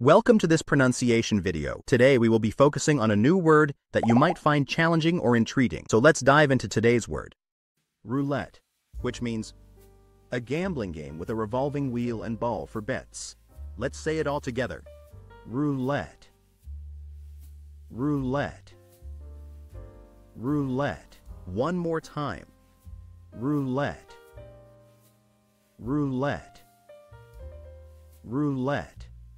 Welcome to this pronunciation video. Today we will be focusing on a new word that you might find challenging or intriguing. So let's dive into today's word. Roulette, which means a gambling game with a revolving wheel and ball for bets. Let's say it all together. Roulette. Roulette. Roulette. One more time. Roulette. Roulette. Roulette.